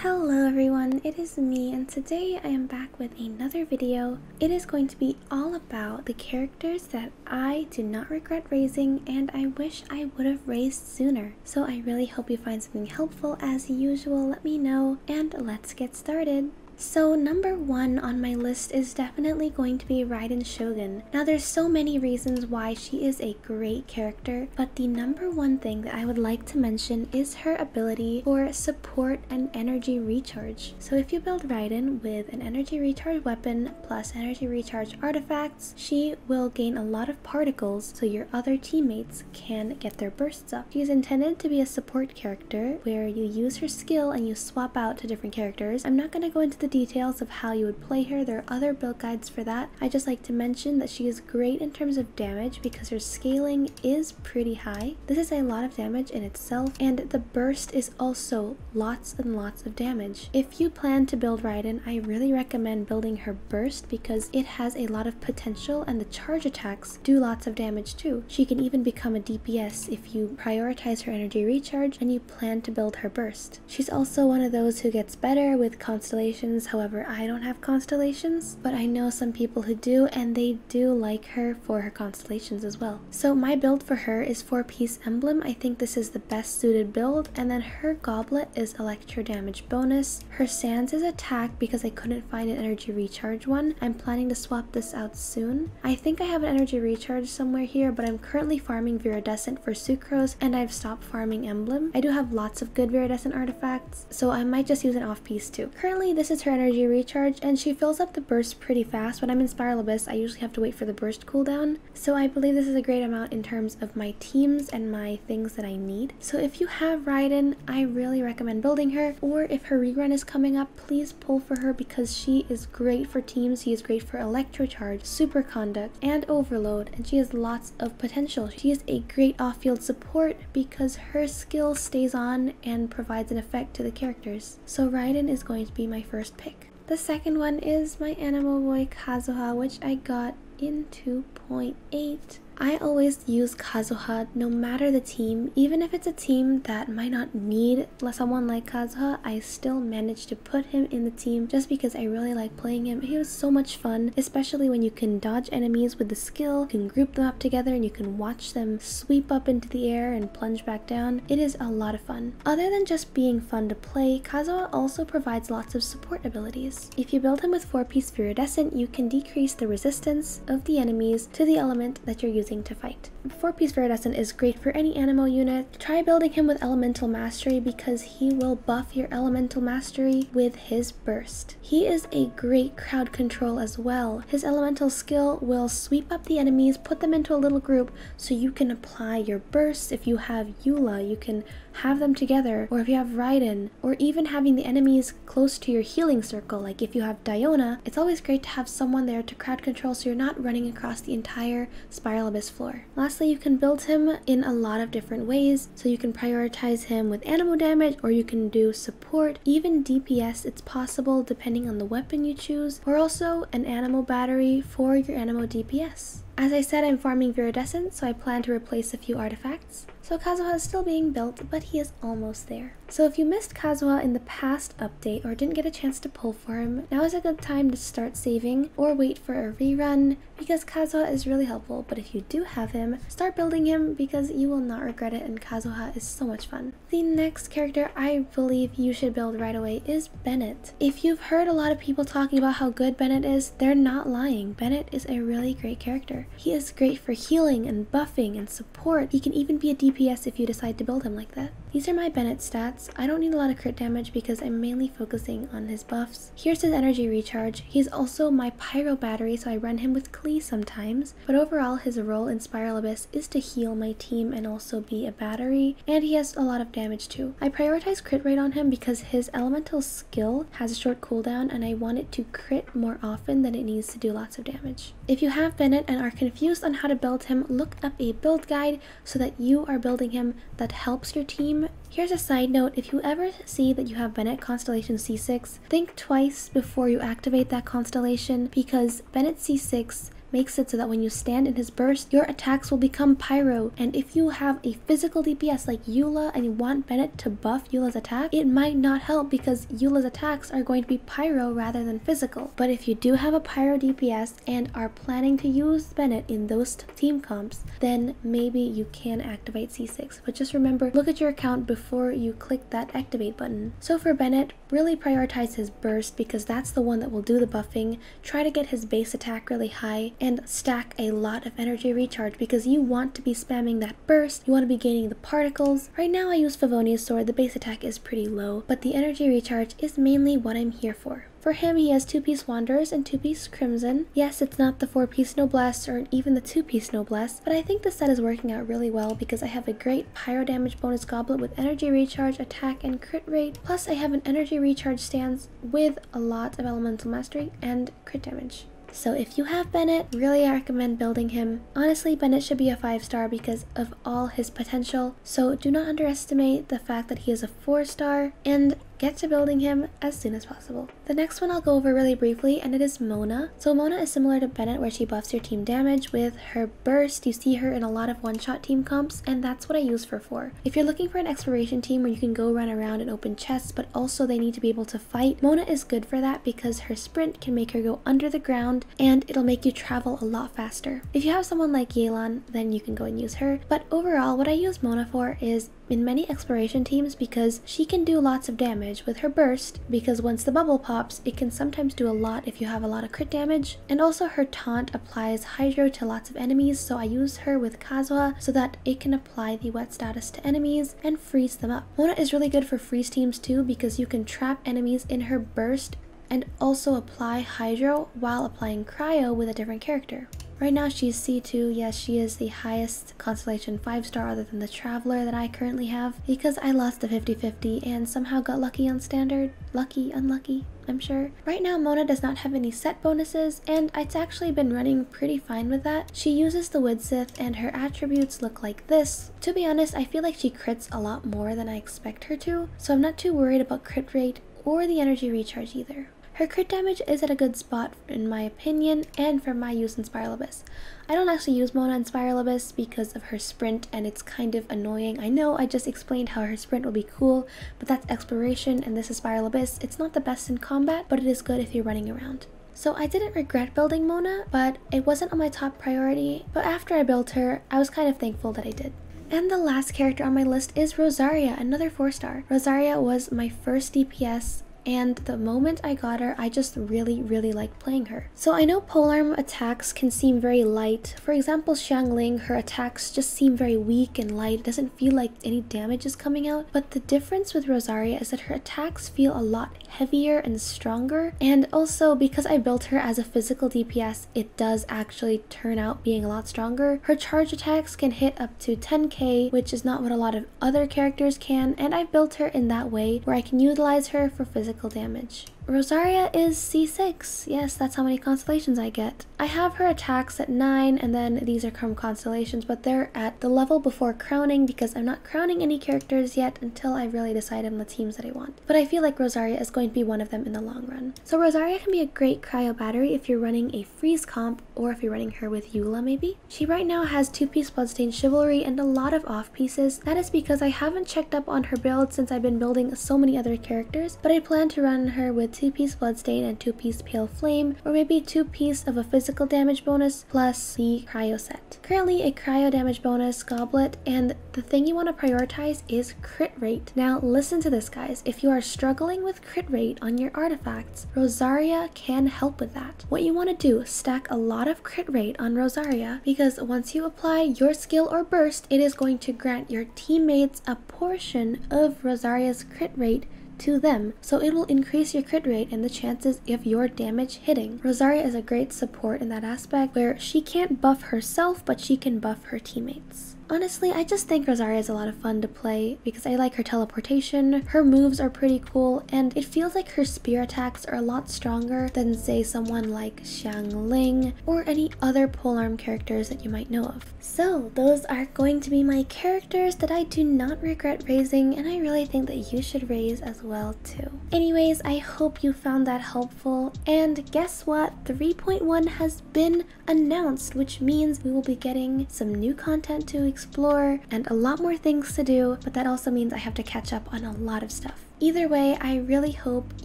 Hello everyone, it is me and today I am back with another video. It is going to be all about the characters that I do not regret raising and I wish I would have raised sooner. So I really hope you find something helpful as usual, let me know and let's get started. So number one on my list is definitely going to be Raiden Shogun. Now there's so many reasons why she is a great character, but the number one thing that I would like to mention is her ability for support and energy recharge. So if you build Raiden with an energy recharge weapon plus energy recharge artifacts, she will gain a lot of particles so your other teammates can get their bursts up. She is intended to be a support character where you use her skill and you swap out to different characters. I'm not going to go into the the details of how you would play her. There are other build guides for that. I just like to mention that she is great in terms of damage because her scaling is pretty high. This is a lot of damage in itself and the burst is also lots and lots of damage. If you plan to build Raiden, I really recommend building her burst because it has a lot of potential and the charge attacks do lots of damage too. She can even become a DPS if you prioritize her energy recharge and you plan to build her burst. She's also one of those who gets better with constellations constellations. However, I don't have constellations, but I know some people who do, and they do like her for her constellations as well. So my build for her is 4-piece emblem. I think this is the best suited build, and then her goblet is electro damage bonus. Her sands is attack because I couldn't find an energy recharge one. I'm planning to swap this out soon. I think I have an energy recharge somewhere here, but I'm currently farming viridescent for sucrose, and I've stopped farming emblem. I do have lots of good viridescent artifacts, so I might just use an off piece too. Currently, this is her energy recharge and she fills up the burst pretty fast. When I'm in Spiral Abyss, I usually have to wait for the burst cooldown. So I believe this is a great amount in terms of my teams and my things that I need. So if you have Raiden, I really recommend building her. Or if her rerun is coming up, please pull for her because she is great for teams. She is great for Electrocharge, Superconduct, and Overload. And she has lots of potential. She is a great off-field support because her skill stays on and provides an effect to the characters. So Raiden is going to be my first pick. The second one is my Anemo Boy Kazuha, which I got in 2.8. I always use Kazuha no matter the team. Even if it's a team that might not need someone like Kazuha, I still manage to put him in the team just because I really like playing him. He was so much fun, especially when you can dodge enemies with the skill, you can group them up together and you can watch them sweep up into the air and plunge back down. It is a lot of fun. Other than just being fun to play, Kazuha also provides lots of support abilities. If you build him with 4-piece Viridescent, you can decrease the resistance of the enemies to the element that you're using using to fight. 4-piece Viridescent is great for any Anemo unit. Try building him with Elemental Mastery because he will buff your Elemental Mastery with his burst. He is a great crowd control as well. His elemental skill will sweep up the enemies, put them into a little group so you can apply your bursts. If you have Eula, you can have them together, or if you have Raiden, or even having the enemies close to your healing circle, like if you have Diona, it's always great to have someone there to crowd control so you're not running across the entire Spiral Abyss floor. Lastly, you can build him in a lot of different ways, so you can prioritize him with Anemo damage, or you can do support, even DPS, it's possible depending on the weapon you choose, or also an Anemo battery for your Anemo DPS. As I said, I'm farming Viridescent, so I plan to replace a few artifacts. So Kazuha is still being built, but he is almost there. So if you missed Kazuha in the past update or didn't get a chance to pull for him, now is a good time to start saving or wait for a rerun because Kazuha is really helpful. But if you do have him, start building him because you will not regret it and Kazuha is so much fun. The next character I believe you should build right away is Bennett. If you've heard a lot of people talking about how good Bennett is, they're not lying. Bennett is a really great character. He is great for healing and buffing and support. He can even be a DPS if you decide to build him like that. These are my Bennett stats. I don't need a lot of crit damage because I'm mainly focusing on his buffs. Here's his energy recharge. He's also my pyro battery so I run him with Klee sometimes, but overall his role in Spiral Abyss is to heal my team and also be a battery, and he has a lot of damage too. I prioritize crit rate on him because his elemental skill has a short cooldown and I want it to crit more often than it needs to do lots of damage. If you have Bennett and are confused on how to build him, look up a build guide so that you are building him that helps your team. Here's a side note, if you ever see that you have Bennett Constellation C6, think twice before you activate that constellation because Bennett C6 makes it so that when you stand in his burst, your attacks will become pyro. And if you have a physical DPS like Eula and you want Bennett to buff Eula's attack, it might not help because Eula's attacks are going to be pyro rather than physical. But if you do have a pyro DPS and are planning to use Bennett in those team comps, then maybe you can activate C6. But just remember, look at your account before you click that activate button. So for Bennett, really prioritize his burst because that's the one that will do the buffing. Try to get his base attack really high and stack a lot of energy recharge because you want to be spamming that burst. You want to be gaining the particles. Right now I use Favonius sword. The base attack is pretty low, but the energy recharge is mainly what I'm here for. For him, he has two-piece Wanderers and two-piece Crimson. Yes, it's not the four-piece Noblesse or even the two-piece Noblesse, but I think the set is working out really well because I have a great pyro damage bonus goblet with energy recharge, attack, and crit rate. Plus, I have an energy recharge sands with a lot of elemental mastery and crit damage. So if you have Bennett, really I recommend building him. Honestly, Bennett should be a 5 star because of all his potential. So do not underestimate the fact that he is a 4 star and get to building him as soon as possible. The next one I'll go over really briefly and it is Mona. So Mona is similar to Bennett where she buffs your team damage with her burst. You see her in a lot of one-shot team comps and that's what I use her for 4. If you're looking for an exploration team where you can go run around and open chests but also they need to be able to fight, Mona is good for that because her sprint can make her go under the ground and it'll make you travel a lot faster. If you have someone like Yelan then you can go and use her but overall what I use Mona for is in many exploration teams because she can do lots of damage with her burst because once the bubble pops it can sometimes do a lot if you have a lot of crit damage and also her taunt applies hydro to lots of enemies so I use her with Kazuha so that it can apply the wet status to enemies and freeze them up. Mona is really good for freeze teams too because you can trap enemies in her burst and also apply hydro while applying cryo with a different character. Right now she's C2, yes she is the highest constellation 5 star other than the Traveler that I currently have because I lost the 50-50 and somehow got lucky on standard. Lucky, unlucky, I'm sure. Right now Mona does not have any set bonuses and it's actually been running pretty fine with that. She uses the Widsith and her attributes look like this. To be honest, I feel like she crits a lot more than I expect her to, so I'm not too worried about crit rate or the energy recharge either. Her crit damage is at a good spot in my opinion and for my use in Spiral Abyss. I don't actually use Mona in Spiral Abyss because of her sprint and it's kind of annoying. I know I just explained how her sprint will be cool, but that's exploration and this is Spiral Abyss. It's not the best in combat, but it is good if you're running around. So I didn't regret building Mona, but it wasn't on my top priority. But after I built her, I was kind of thankful that I did. And the last character on my list is Rosaria, another 4 star. Rosaria was my first DPS and the moment I got her, I just really, really liked playing her. So I know polearm attacks can seem very light. For example, Xiangling, her attacks just seem very weak and light. It doesn't feel like any damage is coming out. But the difference with Rosaria is that her attacks feel a lot heavier and stronger. And also, because I built her as a physical DPS, it does actually turn out being a lot stronger. Her charge attacks can hit up to 10k, which is not what a lot of other characters can. And I've built her in that way where I can utilize her for physical damage. Rosaria is C6. Yes, that's how many constellations I get. I have her attacks at 9 and then these are from constellations but they're at the level before crowning because I'm not crowning any characters yet until I really decide on the teams that I want. But I feel like Rosaria is going to be one of them in the long run. So Rosaria can be a great cryo battery if you're running a freeze comp or if you're running her with Eula maybe. She right now has 2-piece Bloodstained Chivalry and a lot of off pieces. That is because I haven't checked up on her build since I've been building so many other characters but I plan to run her with two-piece Bloodstain and two-piece Pale Flame, or maybe two-piece of a physical damage bonus plus the Cryo set. Currently a Cryo damage bonus goblet, and the thing you want to prioritize is crit rate. Now listen to this guys, if you are struggling with crit rate on your artifacts, Rosaria can help with that. What you want to do, is stack a lot of crit rate on Rosaria, because once you apply your skill or burst, it is going to grant your teammates a portion of Rosaria's crit rate to them, so it will increase your crit rate and the chances of your damage hitting. Rosaria is a great support in that aspect where she can't buff herself, but she can buff her teammates. Honestly, I just think Rosaria is a lot of fun to play because I like her teleportation, her moves are pretty cool, and it feels like her spear attacks are a lot stronger than say someone like Xiangling or any other polearm characters that you might know of. So those are going to be my characters that I do not regret raising and I really think that you should raise as well too. Anyways, I hope you found that helpful and guess what? 3.1 has been announced which means we will be getting some new content to explore and a lot more things to do but that also means I have to catch up on a lot of stuff. Either way, I really hope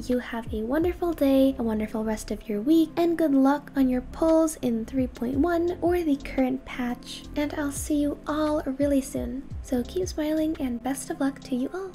you have a wonderful day, a wonderful rest of your week, and good luck on your pulls in 3.1 or the current patch. And I'll see you all really soon. So keep smiling and best of luck to you all.